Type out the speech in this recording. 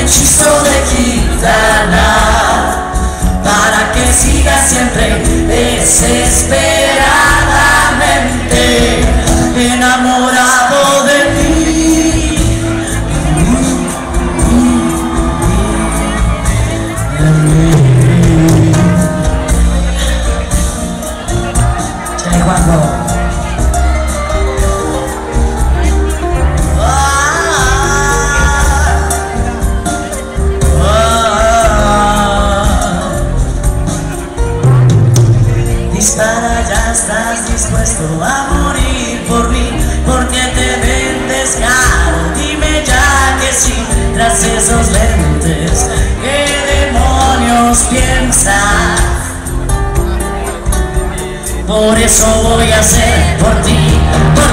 hechizo de Gildana para que siga siempre desesperado. Ya estás dispuesto a morir por mí Porque te vendes caro, dime ya que sí Tras esos lentes, ¿qué demonios piensas? Por eso voy a hacer por ti, por